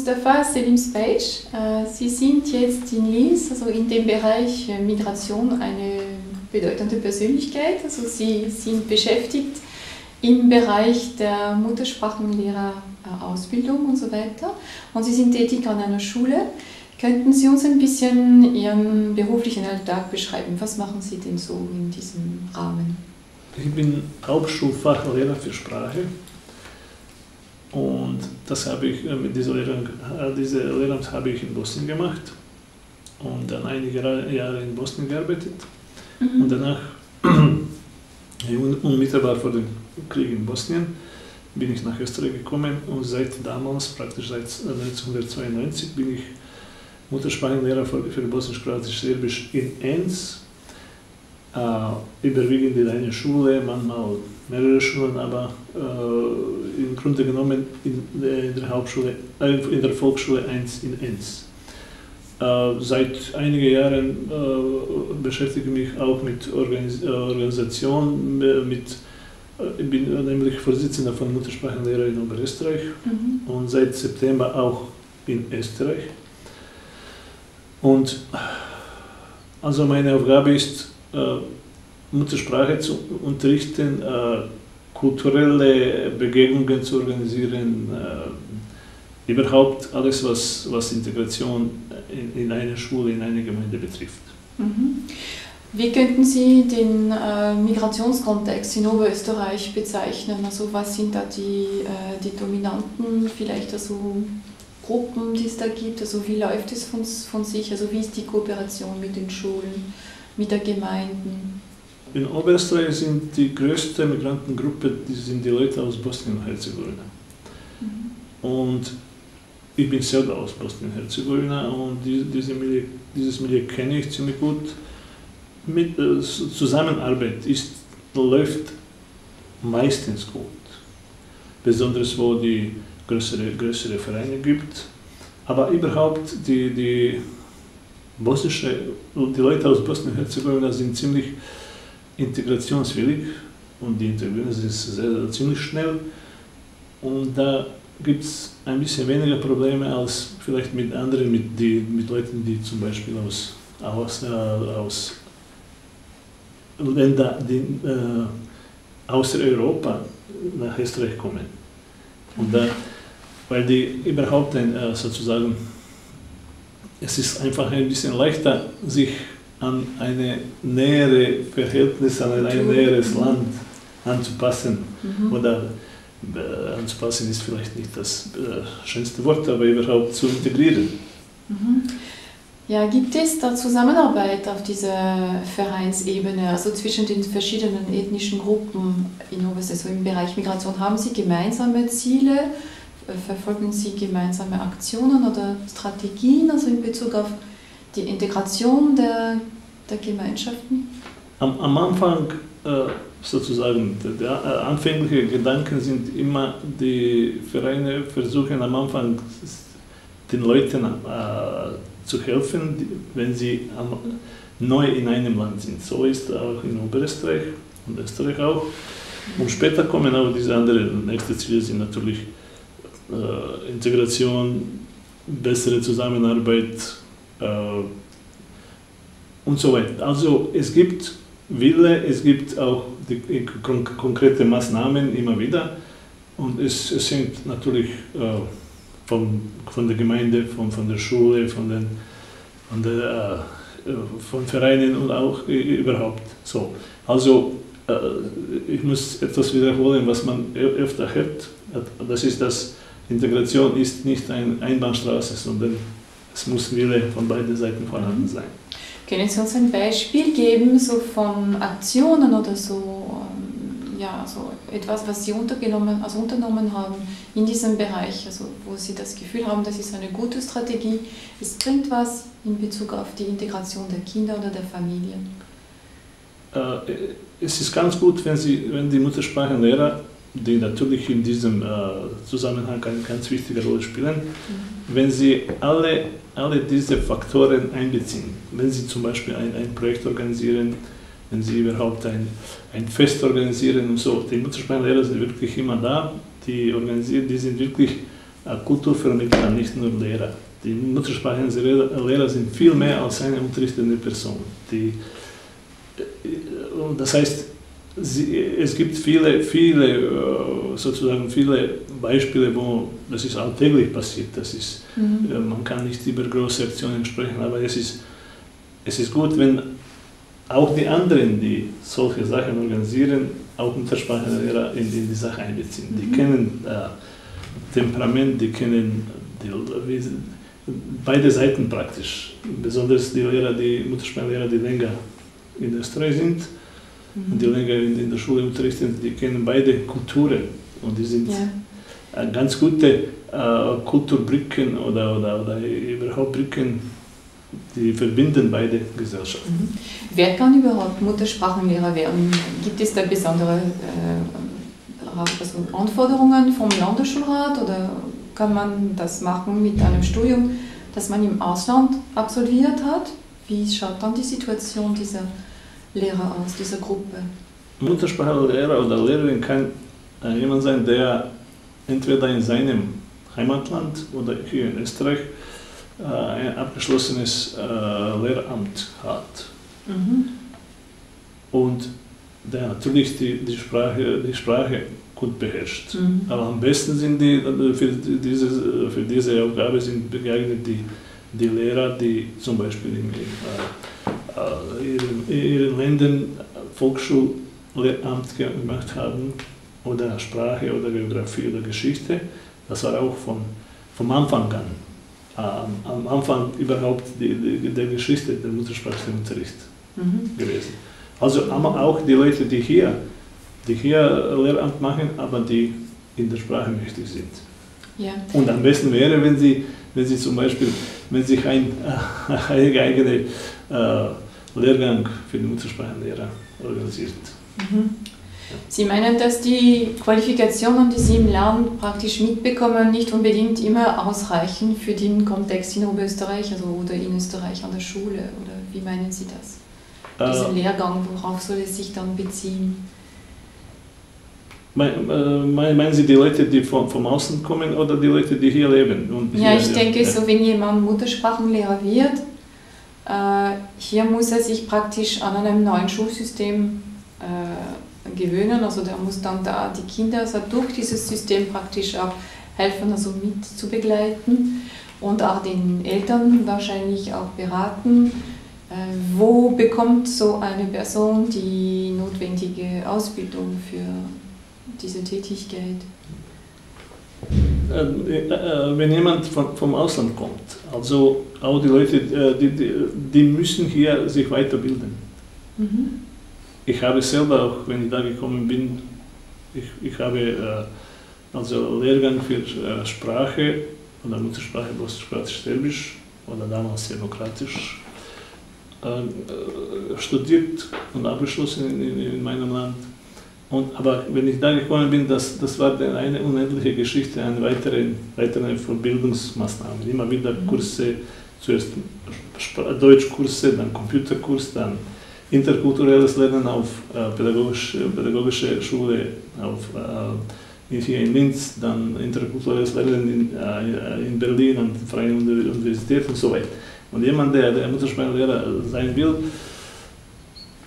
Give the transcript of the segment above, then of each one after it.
Mustafa Selim Speic, äh, Sie sind jetzt in Linz, also in dem Bereich äh, Migration, eine bedeutende Persönlichkeit. Also Sie sind beschäftigt im Bereich der Muttersprachenlehrerausbildung und so weiter. Und Sie sind tätig an einer Schule. Könnten Sie uns ein bisschen Ihren beruflichen Alltag beschreiben? Was machen Sie denn so in diesem Rahmen? Ich bin Hauptschulfachlehrer für Sprache und das habe ich, äh, mit dieser Lehrung, äh, diese Lehrung habe ich in Bosnien gemacht und dann einige Jahre in Bosnien gearbeitet mhm. und danach unmittelbar vor dem Krieg in Bosnien bin ich nach Österreich gekommen und seit damals, praktisch seit 1992, bin ich Muttersprachenlehrer für, für Bosnisch-Kroatisch-Serbisch in Enns äh, überwiegend in einer Schule, manchmal mehrere Schulen, aber äh, im Grunde genommen in, in, der Hauptschule, äh, in der Volksschule 1 in Enns. Äh, seit einigen Jahren äh, beschäftige ich mich auch mit Organis Organisation, äh, mit ich bin nämlich Vorsitzender von Muttersprachenlehrer in Oberösterreich mhm. und seit September auch in Österreich. Und also meine Aufgabe ist, äh, Muttersprache zu unterrichten, äh, kulturelle Begegnungen zu organisieren, äh, überhaupt alles, was, was Integration in, in einer Schule, in einer Gemeinde betrifft. Mhm. Wie könnten Sie den äh, Migrationskontext in Oberösterreich bezeichnen? Also was sind da die, äh, die dominanten, vielleicht also Gruppen, die es da gibt? Also wie läuft es von, von sich? Also wie ist die Kooperation mit den Schulen? mit der Gemeinden. In Oberösterreich sind die größte Migrantengruppe, die sind die Leute aus Bosnien und Herzegowina. Mhm. Und ich bin selber aus Bosnien und Herzegowina und diese Milieu, dieses Milieu kenne ich ziemlich gut. Mit, äh, Zusammenarbeit ist, läuft meistens gut. Besonders wo die größere, größere Vereine gibt. Aber überhaupt die, die bosnische, die Leute aus Bosnien-Herzegowina sind ziemlich integrationswillig und die integrieren sich sehr, sehr, ziemlich schnell. Und da gibt es ein bisschen weniger Probleme als vielleicht mit anderen, mit, die, mit Leuten, die zum Beispiel aus, aus, äh, aus Ländern, die äh, außer Europa nach Österreich kommen. Und da, weil die überhaupt ein, äh, sozusagen es ist einfach ein bisschen leichter, sich an eine nähere Verhältnis, an ein näheres Land anzupassen. Mhm. Oder äh, anzupassen ist vielleicht nicht das äh, schönste Wort, aber überhaupt zu integrieren. Mhm. Ja, gibt es da Zusammenarbeit auf dieser Vereinsebene, also zwischen den verschiedenen ethnischen Gruppen in also im Bereich Migration? Haben Sie gemeinsame Ziele? verfolgen Sie gemeinsame Aktionen oder Strategien, also in Bezug auf die Integration der, der Gemeinschaften? Am, am Anfang äh, sozusagen, der, der anfängliche Gedanken sind immer, die Vereine versuchen am Anfang den Leuten äh, zu helfen, wenn sie neu in einem Land sind. So ist auch in Oberösterreich und Österreich auch. Und später kommen auch diese anderen, nächste Ziele sind natürlich äh, Integration, bessere Zusammenarbeit äh, und so weiter. Also es gibt Wille, es gibt auch die, kon konkrete Maßnahmen immer wieder und es, es hängt natürlich äh, von, von der Gemeinde, von, von der Schule, von den von, der, äh, von Vereinen und auch überhaupt so. Also äh, ich muss etwas wiederholen, was man öfter hört. Das ist das Integration ist nicht eine Einbahnstraße, sondern es muss Wille von beiden Seiten vorhanden sein. Können Sie uns ein Beispiel geben, so von Aktionen oder so, ähm, ja, so etwas, was Sie untergenommen, also unternommen haben in diesem Bereich, also wo Sie das Gefühl haben, das ist eine gute Strategie, es bringt was in Bezug auf die Integration der Kinder oder der Familien? Äh, es ist ganz gut, wenn, Sie, wenn die Muttersprachenlehrer die natürlich in diesem äh, Zusammenhang eine ganz wichtige Rolle spielen, mhm. wenn Sie alle, alle diese Faktoren einbeziehen. Wenn Sie zum Beispiel ein, ein Projekt organisieren, wenn Sie überhaupt ein, ein Fest organisieren und so. Die Muttersprachenlehrer sind wirklich immer da, die organisieren, die sind wirklich Kultur vermitteln, nicht nur Lehrer. Die muttersprachlichen Lehrer sind viel mehr als eine unterrichtende Person. Die, das heißt, sie, es gibt viele, viele, sozusagen viele Beispiele, wo das ist alltäglich passiert. Das ist, mhm. Man kann nicht über große Aktionen sprechen, aber es ist, es ist gut, wenn auch die anderen, die solche Sachen organisieren, auch Muttersprachenlehrer in, in die Sache einbeziehen. Die mhm. kennen äh, Temperament, die kennen die, beide Seiten praktisch. Besonders die Lehrer, die Muttersprachenlehrer, die länger in Österreich sind mhm. und die länger in, in, der Schule unterrichten, die kennen beide Kulturen und die sind ja. ganz gute äh, Kulturbrücken oder, oder, oder überhaupt Brücken die verbinden beide Gesellschaften. Mhm. Wer kann überhaupt Muttersprachenlehrer werden? Gibt es da besondere äh, also Anforderungen vom Landesschulrat oder kann man das machen mit einem Studium, das man im Ausland absolviert hat? Wie schaut dann die Situation dieser Lehrer aus, dieser Gruppe? Muttersprachenlehrer oder Lehrerin kann jemand sein, der entweder in seinem Heimatland oder hier in Österreich äh, ein abgeschlossenes äh, Lehramt hat. Mhm. Und der natürlich die, die, Sprache, die Sprache gut beherrscht. Mhm. Aber am besten sind die, für diese, für diese Aufgabe sind geeignet die, die Lehrer, die zum Beispiel in, äh, ihren Ländern Volksschullehramt gemacht haben oder Sprache oder Geografie oder Geschichte. Das war auch von, vom Anfang an am Anfang überhaupt die, die, der Geschichte der Muttersprachenunterricht mhm. gewesen. Also auch die Leute, die hier, die hier Lehramt machen, aber die in der Sprache mächtig sind. Ja. Und am besten wäre, wenn sie, wenn sie zum Beispiel, wenn sich ein, äh, ein eigener äh, Lehrgang für die Muttersprachenlehrer organisiert. Mhm. Sie meinen, dass die Qualifikationen, die Sie im Land praktisch mitbekommen, nicht unbedingt immer ausreichen für den Kontext in Oberösterreich also, oder in Österreich an der Schule? Oder wie meinen Sie das? Äh, Diesen Lehrgang, worauf soll es sich dann beziehen? Äh, meinen Sie die Leute, die vom, vom Außen kommen oder die Leute, die hier leben? ja, ich denke, ja. so wenn jemand Muttersprachenlehrer wird, äh, hier muss er sich praktisch an einem neuen Schulsystem äh, gewöhnen. Also der muss dann da die Kinder also durch dieses System praktisch auch helfen, also mit zu begleiten und auch den Eltern wahrscheinlich auch beraten. Äh, wo bekommt so eine Person die notwendige Ausbildung für diese Tätigkeit? Äh, äh, wenn jemand vom Ausland kommt, also auch die Leute, die, die, die müssen hier sich weiterbilden. Mhm ich habe selber auch, wenn ich da gekommen bin, ich, ich habe äh, also Lehrgang für äh, Sprache oder Muttersprache Bosnisch-Kroatisch-Serbisch oder damals Demokratisch äh, äh, studiert und abgeschlossen in, in, in, meinem Land. Und, aber wenn ich da gekommen bin, das, das war dann eine unendliche Geschichte, eine weitere, weitere Bildungsmaßnahmen. Immer wieder mhm. Kurse, zuerst Deutschkurse, dann Computerkurs, dann interkulturelles Lernen auf äh, pädagogisch, pädagogische Schule auf, äh, hier in Linz, dann interkulturelles Lernen in, äh, in Berlin an Freien Universität und so weiter. Und jemand, der, der Muttersprachenlehrer sein will,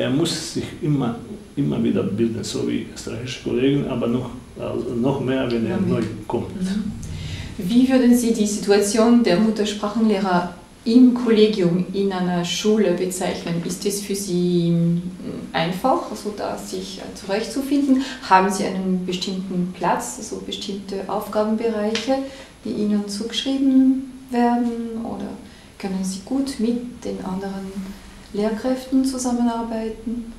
er muss sich immer, immer wieder bilden, so wie österreichische Kollegen, aber noch, also noch mehr, wenn er neu kommt. Mhm. Wie würden Sie die Situation der Muttersprachenlehrer im Kollegium in einer Schule bezeichnen? Ist es für Sie hm, einfach, also da sich zurechtzufinden? Haben Sie einen bestimmten Platz, also bestimmte Aufgabenbereiche, die Ihnen zugeschrieben werden? Oder können Sie gut mit den anderen Lehrkräften zusammenarbeiten?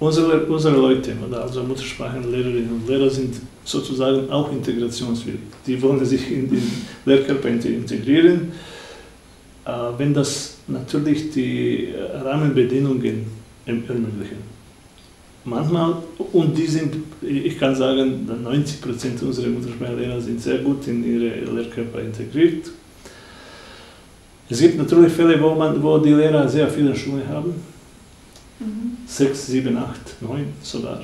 Unsere, unsere Leute, also Muttersprachenlehrerinnen und Lehrer, sind sozusagen auch integrationswillig. Die wollen sich in den Lehrkörper integrieren äh, wenn das natürlich die Rahmenbedingungen ermöglichen. Manchmal, und die sind, ich kann sagen, 90 Prozent unserer Muttersprachlehrer sind sehr gut in ihre Lehrkörper integriert. Es gibt natürlich Fälle, wo, man, wo die Lehrer sehr viele Schulen haben. Mhm. Sechs, sieben, acht, neun sogar.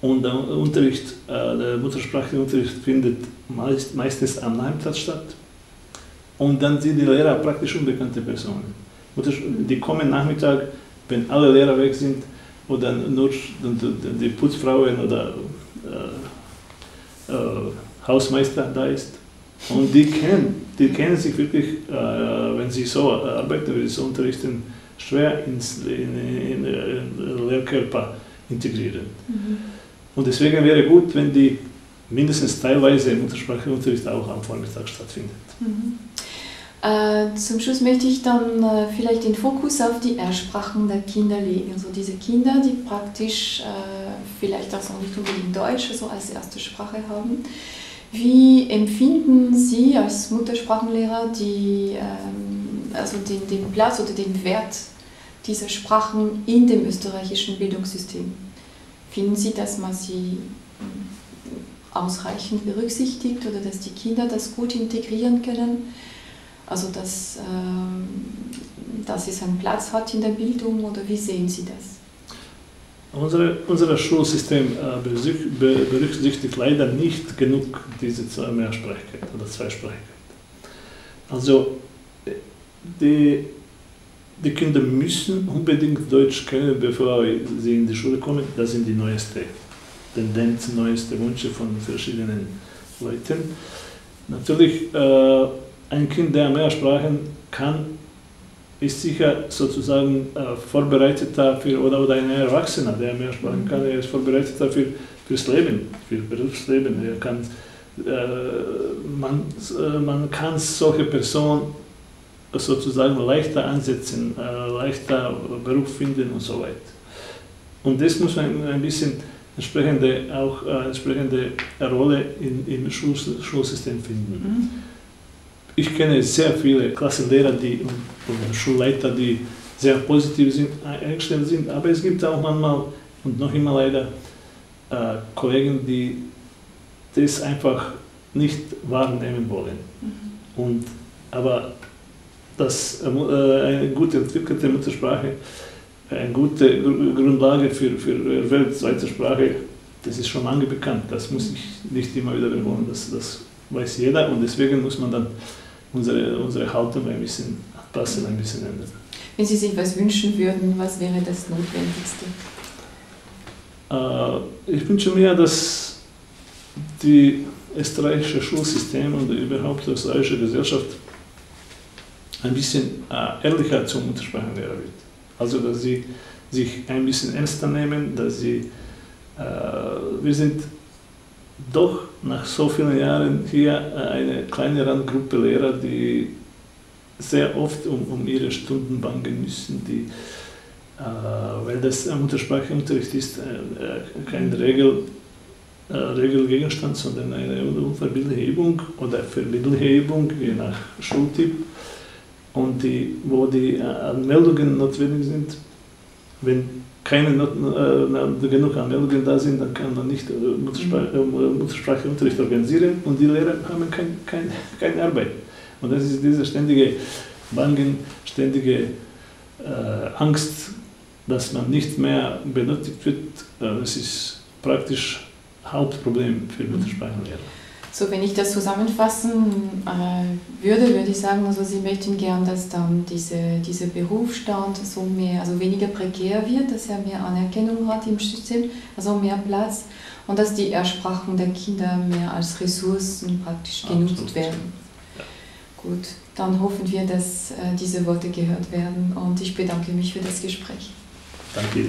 Und der Unterricht, äh, der Muttersprachenunterricht findet meist, meistens am Heimplatz statt. Und dann sind die Lehrer praktisch unbekannte Personen. Die kommen Nachmittag, wenn alle Lehrer weg sind, oder nur die Putzfrauen oder äh, äh, Hausmeister da ist. Und die kennen, die kennen sich wirklich, äh, wenn sie so arbeiten, wenn sie so unterrichten, schwer ins in, in, in Lehrkörper integrieren. Mhm. Und deswegen wäre gut, wenn die mindestens teilweise Muttersprachenunterricht auch am Vormittag stattfindet. Mhm. Äh, zum Schluss möchte ich dann äh, vielleicht den Fokus auf die Ersprachen der Kinder legen. So diese Kinder, die praktisch äh, vielleicht auch so nicht unbedingt Deutsch so als erste Sprache haben. Wie empfinden Sie als Muttersprachenlehrer die, ähm, also den, den Platz oder den Wert dieser Sprachen in dem österreichischen Bildungssystem? Finden Sie, dass man sie ähm, ausreichend berücksichtigt oder dass die Kinder das gut integrieren können? Also dass, ähm, dass es einen Platz hat in der Bildung oder wie sehen Sie das? Unsere, unser Schulsystem äh, berücksichtigt leider nicht genug diese Mehrsprachigkeit oder Zweisprachigkeit. Also die, die Kinder müssen unbedingt Deutsch kennen, bevor sie in die Schule kommen. Das sind die neuesten Tendenzen, neueste Wünsche von verschiedenen Leuten. Natürlich äh, ein Kind, der mehr Sprachen kann, ist sicher sozusagen äh, vorbereiteter für, oder, oder ein Erwachsener, der mehr Sprachen kann, er ist vorbereiteter für, fürs Leben, für Berufsleben. Er kann, äh, man, äh, man kann solche Personen sozusagen leichter ansetzen, äh, leichter Beruf finden und so weiter. Und das muss man ein bisschen entsprechende, auch äh, entsprechende Rolle in, im Schul Schulsystem finden. Mhm ich kenne sehr viele Klassenlehrer die, Schulleiter, die sehr positiv sind, eingestellt sind, aber es gibt auch manchmal und noch immer leider äh, Kollegen, die das einfach nicht wahrnehmen wollen. Mhm. Und, aber das, äh, eine gut entwickelte Muttersprache, eine gute Grundlage für, für weltweite Sprache, das ist schon lange bekannt. Das muss ich nicht immer wieder wiederholen, das, das weiß jeder und deswegen muss man dann unsere, unsere Haltung ein bisschen anpassen, ein bisschen ändern. Wenn Sie sich was wünschen würden, was wäre das Notwendigste? Äh, ich wünsche mir, dass die österreichische Schulsystem und überhaupt die österreichische Gesellschaft ein bisschen äh, ehrlicher zum Muttersprachenlehrer wird. Also, dass sie sich ein bisschen ernster nehmen, dass sie, äh, wir sind doch nach so vielen Jahren hier äh, eine kleine Randgruppe Lehrer, die sehr oft um, um ihre Stunden bangen müssen, die, äh, weil das Muttersprachunterricht ist äh, kein Regel, äh, Regelgegenstand, sondern eine Unverbindliche oder Vermittelhebung, je nach Schultyp, und die, wo die äh, Anmeldungen notwendig sind, wenn keine äh, genug Anmeldungen da sind, dann kann man nicht äh, Muttersprache, äh, Muttersprachenunterricht organisieren und die Lehrer haben kein, kein, keine Arbeit. Und das ist diese ständige Bangen, ständige äh, Angst, dass man nicht mehr benötigt wird. Äh, das ist praktisch Hauptproblem für Muttersprachenlehrer. So, wenn ich das zusammenfassen äh, würde, würde ich sagen, also Sie möchten gern, dass dann diese, dieser Berufsstand so mehr, also weniger prekär wird, dass er mehr Anerkennung hat im System, also mehr Platz und dass die Ersprachen der Kinder mehr als Ressourcen praktisch genutzt Absolut. werden. Gut, dann hoffen wir, dass äh, diese Worte gehört werden und ich bedanke mich für das Gespräch. Danke.